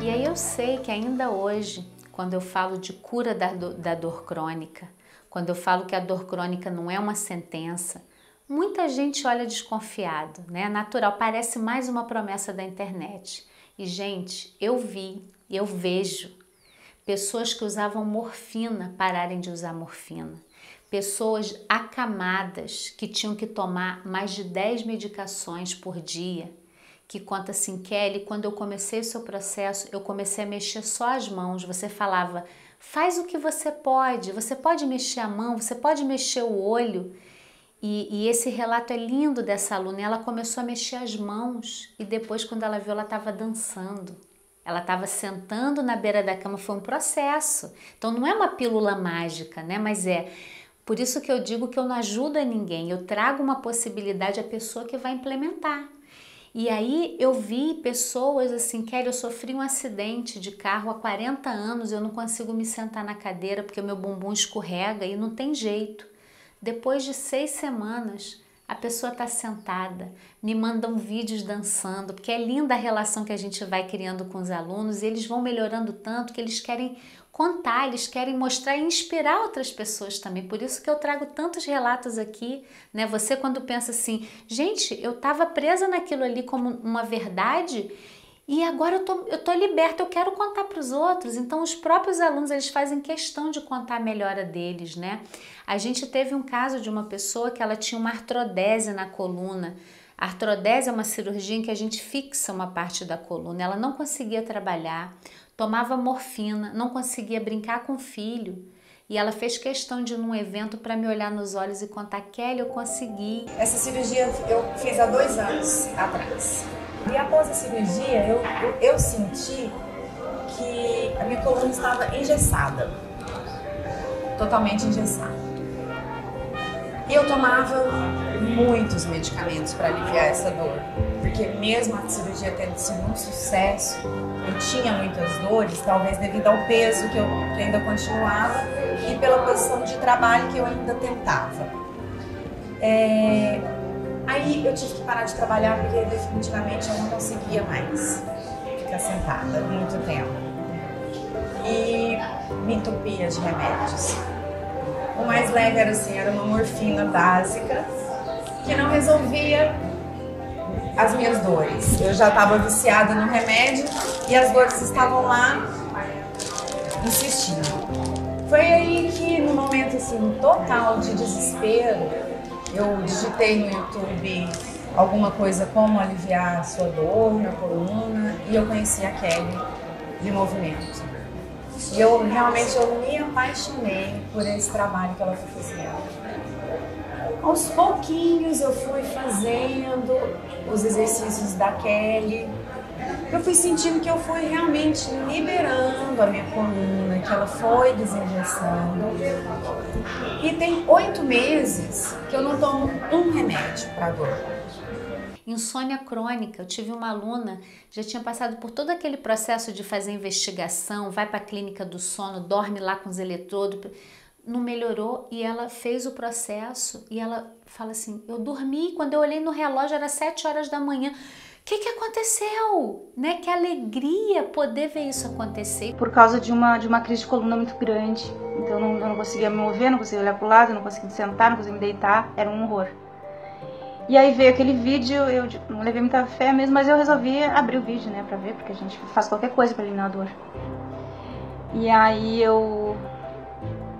E aí eu sei que ainda hoje, quando eu falo de cura da, da dor crônica, quando eu falo que a dor crônica não é uma sentença, muita gente olha desconfiado, né? Natural, parece mais uma promessa da internet. E gente, eu vi, eu vejo pessoas que usavam morfina pararem de usar morfina. Pessoas acamadas que tinham que tomar mais de 10 medicações por dia que conta assim, Kelly, quando eu comecei o seu processo, eu comecei a mexer só as mãos. Você falava, faz o que você pode, você pode mexer a mão, você pode mexer o olho. E, e esse relato é lindo dessa aluna. Ela começou a mexer as mãos e depois, quando ela viu, ela estava dançando. Ela estava sentando na beira da cama, foi um processo. Então não é uma pílula mágica, né? Mas é por isso que eu digo que eu não ajudo a ninguém, eu trago uma possibilidade à pessoa que vai implementar. E aí eu vi pessoas assim, Kelly, eu sofri um acidente de carro há 40 anos, eu não consigo me sentar na cadeira porque o meu bumbum escorrega e não tem jeito. Depois de seis semanas, a pessoa está sentada, me mandam vídeos dançando, porque é linda a relação que a gente vai criando com os alunos e eles vão melhorando tanto que eles querem contar, eles querem mostrar e inspirar outras pessoas também. Por isso que eu trago tantos relatos aqui, né? Você quando pensa assim, gente, eu estava presa naquilo ali como uma verdade e agora eu tô, eu tô liberta, eu quero contar para os outros. Então, os próprios alunos, eles fazem questão de contar a melhora deles, né? A gente teve um caso de uma pessoa que ela tinha uma artrodese na coluna. Artrodese é uma cirurgia em que a gente fixa uma parte da coluna. Ela não conseguia trabalhar tomava morfina, não conseguia brincar com o filho. E ela fez questão de ir num evento para me olhar nos olhos e contar: Kelly, eu consegui. Essa cirurgia eu fiz há dois anos atrás. E após a cirurgia, eu, eu, eu senti que a minha coluna estava engessada totalmente engessada. E eu tomava muitos medicamentos para aliviar essa dor, porque mesmo a cirurgia tendo sido um sucesso, eu tinha muitas dores, talvez devido ao peso que eu ainda continuava e pela posição de trabalho que eu ainda tentava. É... Aí eu tive que parar de trabalhar porque definitivamente eu não conseguia mais ficar sentada muito tempo. E me entupia de remédios. O mais leve era assim, era uma morfina básica que não resolvia as minhas dores. Eu já estava viciada no remédio e as dores estavam lá insistindo. Foi aí que, no momento assim, total de desespero, eu digitei no YouTube alguma coisa como aliviar a sua dor na coluna e eu conheci a Kelly de movimento. E eu realmente eu me apaixonei por esse trabalho que ela foi fazendo. Aos pouquinhos eu fui fazendo os exercícios da Kelly. Eu fui sentindo que eu fui realmente liberando a minha coluna, que ela foi desengessando. E tem oito meses que eu não tomo um remédio para dor. Insônia crônica. Eu tive uma aluna, já tinha passado por todo aquele processo de fazer investigação, vai para a clínica do sono, dorme lá com os eletrodos, não melhorou e ela fez o processo e ela fala assim: Eu dormi, quando eu olhei no relógio era sete horas da manhã. O que, que aconteceu? Né? Que alegria poder ver isso acontecer. Por causa de uma, de uma crise de coluna muito grande. Então eu não, eu não conseguia me mover, não conseguia olhar para o lado, não conseguia sentar, não conseguia me deitar. Era um horror. E aí veio aquele vídeo, eu não levei muita fé mesmo, mas eu resolvi abrir o vídeo, né, pra ver, porque a gente faz qualquer coisa pra eliminar a dor. E aí eu,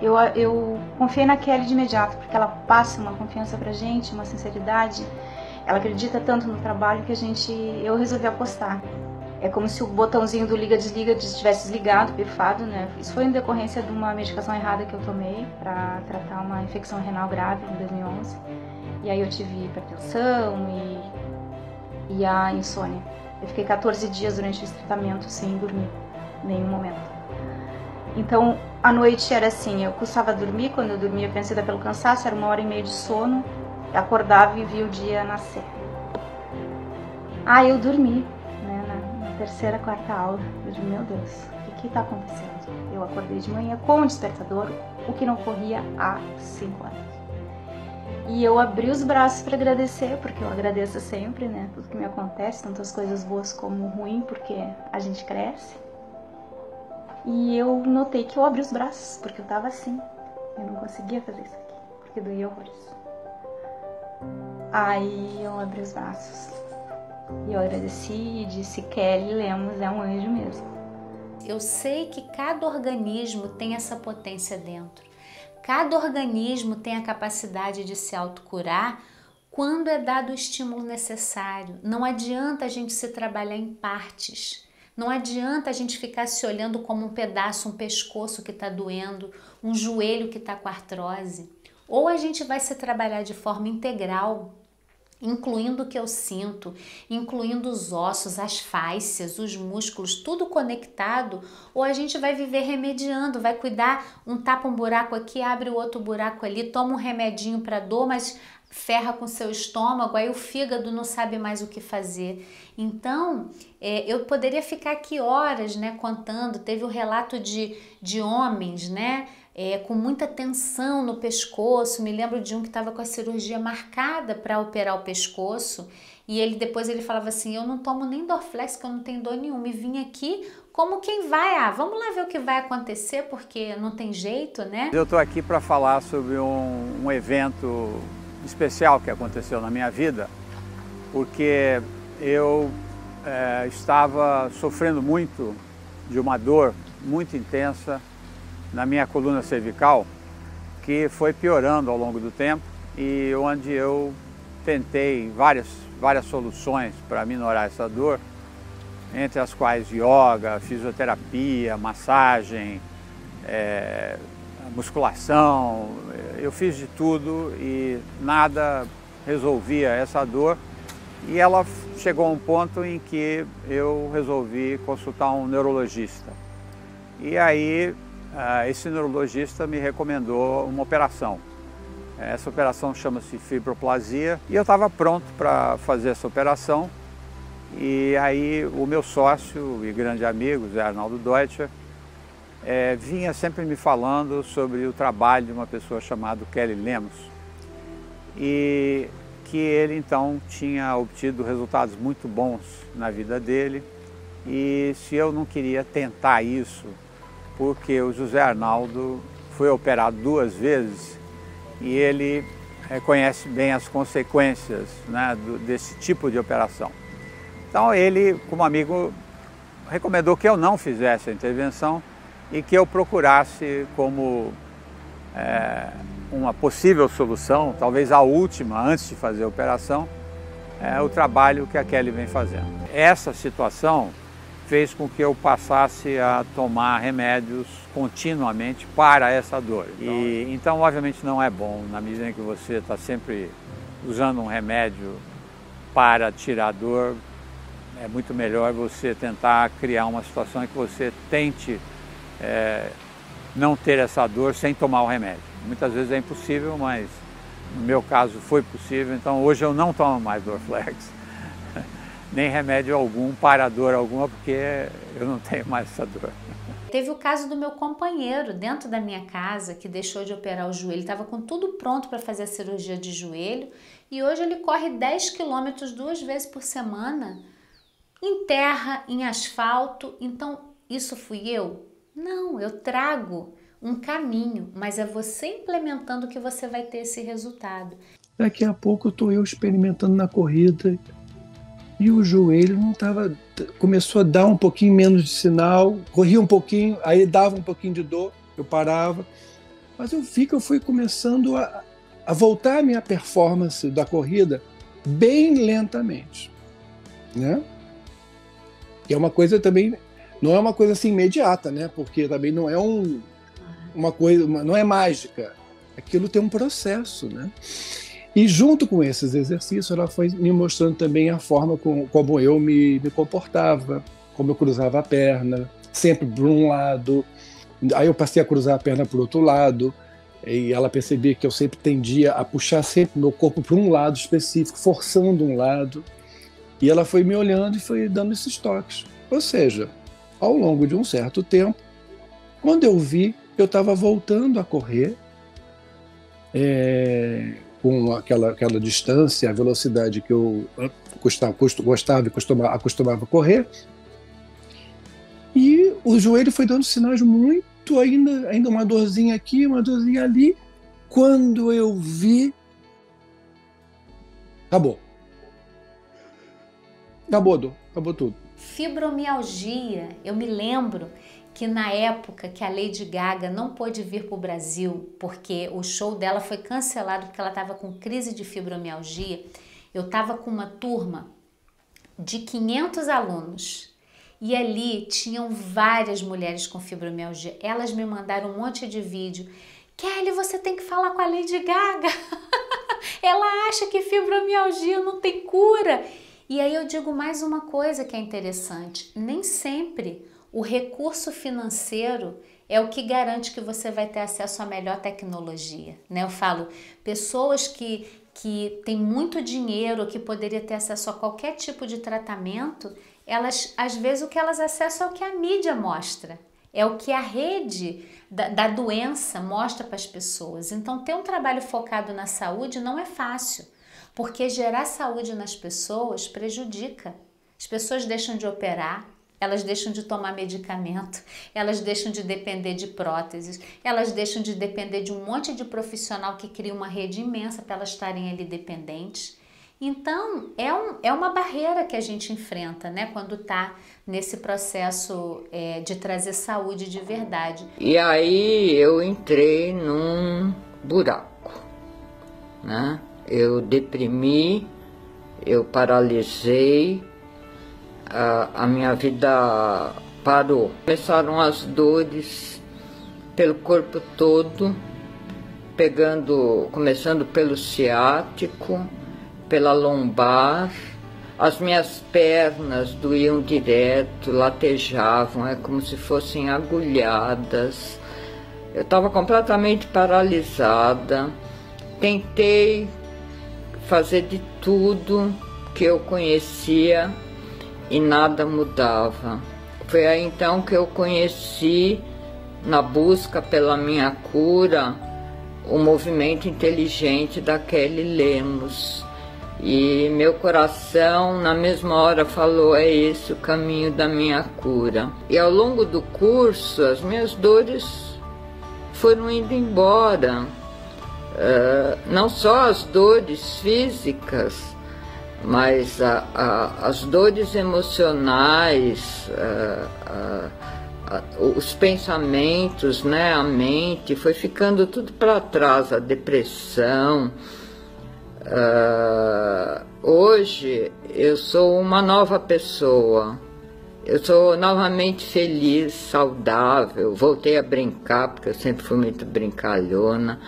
eu, eu confiei na Kelly de imediato, porque ela passa uma confiança pra gente, uma sinceridade. Ela acredita tanto no trabalho que a gente, eu resolvi apostar. É como se o botãozinho do liga-desliga estivesse desligado, pifado, né? Isso foi em decorrência de uma medicação errada que eu tomei para tratar uma infecção renal grave em 2011. E aí eu tive hipertensão e, e a insônia. Eu fiquei 14 dias durante esse tratamento sem dormir, em nenhum momento. Então, a noite era assim, eu custava dormir, quando eu dormia vencida pelo cansaço, era uma hora e meia de sono, acordava e via o dia nascer. Ah, eu dormi, né, na, terceira, quarta aula. Eu disse, meu Deus, o que está acontecendo? Eu acordei de manhã com o despertador, o que não ocorria há cinco anos. E eu abri os braços para agradecer, porque eu agradeço sempre, né? Tudo que me acontece, tanto as coisas boas como ruins, porque a gente cresce. E eu notei que eu abri os braços, porque eu tava assim. Eu não conseguia fazer isso aqui, porque doía horrores. Aí eu abri os braços. E eu agradeci e disse: Kelly Lemos é um anjo mesmo. Eu sei que cada organismo tem essa potência dentro. Cada organismo tem a capacidade de se autocurar quando é dado o estímulo necessário. Não adianta a gente se trabalhar em partes. Não adianta a gente ficar se olhando como um pedaço, um pescoço que está doendo, um joelho que está com artrose. Ou a gente vai se trabalhar de forma integral, incluindo o que eu sinto, incluindo os ossos, as fáscias, os músculos, tudo conectado, ou a gente vai viver remediando, vai cuidar, um tapa um buraco aqui, abre o outro buraco ali, toma um remedinho para dor, mas ferra com seu estômago, aí o fígado não sabe mais o que fazer. Então, é, eu poderia ficar aqui horas, né, contando. Teve o relato de, de homens, né, é, com muita tensão no pescoço. Me lembro de um que estava com a cirurgia marcada para operar o pescoço. E ele depois ele falava assim: Eu não tomo nem Dorflex, que eu não tenho dor nenhuma. E vim aqui como quem vai, ah, vamos lá ver o que vai acontecer, porque não tem jeito, né? Eu estou aqui para falar sobre um, um evento especial que aconteceu na minha vida, porque eu é, estava sofrendo muito de uma dor muito intensa na minha coluna cervical, que foi piorando ao longo do tempo e onde eu tentei várias, várias soluções para minorar essa dor, entre as quais yoga, fisioterapia, massagem, é, musculação, eu fiz de tudo e nada resolvia essa dor. E ela chegou a um ponto em que eu resolvi consultar um neurologista. E aí esse neurologista me recomendou uma operação. Essa operação chama-se fibroplasia e eu estava pronto para fazer essa operação. E aí o meu sócio e grande amigo, Zé Arnaldo Deutscher, é, vinha sempre me falando sobre o trabalho de uma pessoa chamada Kelly Lemos e que ele então tinha obtido resultados muito bons na vida dele e se eu não queria tentar isso porque o José Arnaldo foi operado duas vezes e ele conhece bem as consequências né, desse tipo de operação. Então ele, como amigo, recomendou que eu não fizesse a intervenção e que eu procurasse como é, uma possível solução, talvez a última antes de fazer a operação, é o trabalho que a Kelly vem fazendo. Essa situação fez com que eu passasse a tomar remédios continuamente para essa dor. E então, obviamente, não é bom na medida em que você está sempre usando um remédio para tirar a dor. É muito melhor você tentar criar uma situação em que você tente é, não ter essa dor sem tomar o remédio. Muitas vezes é impossível, mas no meu caso foi possível, então hoje eu não tomo mais Dorflex, nem remédio algum para dor alguma, porque eu não tenho mais essa dor. Teve o caso do meu companheiro dentro da minha casa que deixou de operar o joelho, estava com tudo pronto para fazer a cirurgia de joelho e hoje ele corre 10 quilômetros duas vezes por semana em terra, em asfalto. Então, isso fui eu? Não, eu trago um caminho, mas é você implementando que você vai ter esse resultado. Daqui a pouco estou eu experimentando na corrida e o joelho não estava. Começou a dar um pouquinho menos de sinal, corria um pouquinho, aí dava um pouquinho de dor, eu parava. Mas eu vi que eu fui começando a, a voltar a minha performance da corrida bem lentamente. Né? E é uma coisa também não é uma coisa assim imediata, né? Porque também não é um, uma coisa, uma, não é mágica. Aquilo tem um processo, né? E junto com esses exercícios, ela foi me mostrando também a forma com, como eu me, me comportava, como eu cruzava a perna, sempre para um lado. Aí eu passei a cruzar a perna o outro lado, e ela percebia que eu sempre tendia a puxar sempre meu corpo para um lado específico, forçando um lado. E ela foi me olhando e foi dando esses toques. Ou seja, ao longo de um certo tempo, quando eu vi, eu estava voltando a correr é, com aquela, aquela distância, a velocidade que eu gostava, gostava e costumava, acostumava correr. E o joelho foi dando sinais muito ainda, ainda uma dorzinha aqui, uma dorzinha ali. Quando eu vi, acabou. Acabou. Acabou tudo. Fibromialgia, eu me lembro que na época que a Lady Gaga não pôde vir para o Brasil porque o show dela foi cancelado porque ela estava com crise de fibromialgia, eu estava com uma turma de 500 alunos e ali tinham várias mulheres com fibromialgia. Elas me mandaram um monte de vídeo. Kelly, você tem que falar com a Lady Gaga. Ela acha que fibromialgia não tem cura. E aí eu digo mais uma coisa que é interessante: nem sempre o recurso financeiro é o que garante que você vai ter acesso à melhor tecnologia. Né? Eu falo, pessoas que, que têm muito dinheiro, que poderia ter acesso a qualquer tipo de tratamento, elas às vezes o que elas acessam é o que a mídia mostra, é o que a rede da, da doença mostra para as pessoas. Então, ter um trabalho focado na saúde não é fácil, porque gerar saúde nas pessoas prejudica. As pessoas deixam de operar, elas deixam de tomar medicamento, elas deixam de depender de próteses, elas deixam de depender de um monte de profissional que cria uma rede imensa para elas estarem ali dependentes. Então, é, um, é uma barreira que a gente enfrenta, né, quando está nesse processo é, de trazer saúde de verdade. E aí eu entrei num buraco, né? Eu deprimi, eu paralisei, a, a minha vida parou. Começaram as dores pelo corpo todo, pegando, começando pelo ciático, pela lombar, as minhas pernas doíam direto, latejavam, é como se fossem agulhadas. Eu estava completamente paralisada. Tentei fazer de tudo que eu conhecia e nada mudava. Foi aí então que eu conheci, na busca pela minha cura, o movimento inteligente da Kelly Lemos. E meu coração, na mesma hora, falou: é esse o caminho da minha cura. E ao longo do curso, as minhas dores foram indo embora. Uh, não só as dores físicas, mas a, a, as dores emocionais, a, os pensamentos, né, a mente, foi ficando tudo para trás, a depressão. Hoje eu sou uma nova pessoa. Eu sou novamente feliz, saudável. Voltei a brincar, porque eu sempre fui muito brincalhona.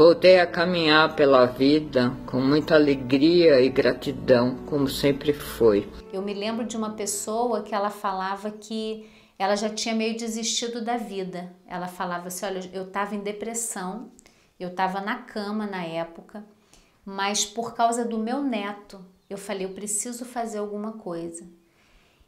Voltei a caminhar pela vida com muita alegria e gratidão, como sempre foi. Eu me lembro de uma pessoa que ela falava que ela já tinha meio desistido da vida. Ela falava assim: olha, eu estava em depressão, eu estava na cama na época, mas por causa do meu neto, eu falei: eu preciso fazer alguma coisa.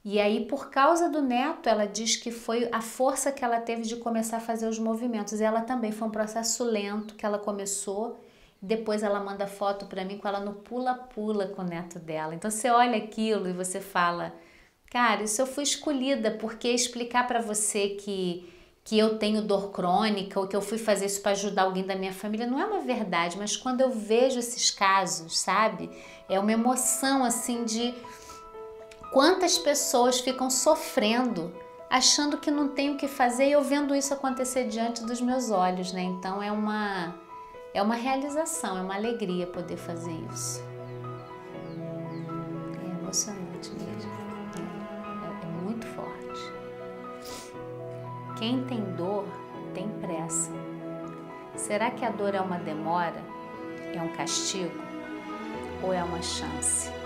E aí, por causa do neto, ela diz que foi a força que ela teve de começar a fazer os movimentos. E ela também foi um processo lento que ela começou. Depois ela manda foto para mim com ela no pula-pula com o neto dela. Então você olha aquilo e você fala: "Cara, isso eu fui escolhida porque explicar para você que que eu tenho dor crônica ou que eu fui fazer isso para ajudar alguém da minha família não é uma verdade, mas quando eu vejo esses casos, sabe? É uma emoção assim de Quantas pessoas ficam sofrendo, achando que não tem o que fazer e eu vendo isso acontecer diante dos meus olhos, né? Então é uma é uma realização, é uma alegria poder fazer isso. É emocionante mesmo. É, é muito forte. Quem tem dor tem pressa. Será que a dor é uma demora? É um castigo? Ou é uma chance?